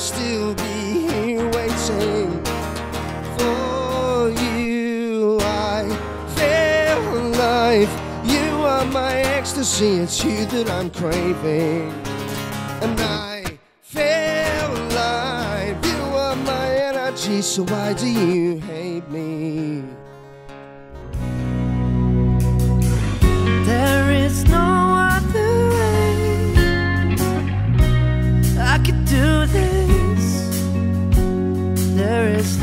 still be here waiting for you. I feel alive. You are my ecstasy. It's you that I'm craving. And I feel alive. You are my energy. So why do you hate me? There is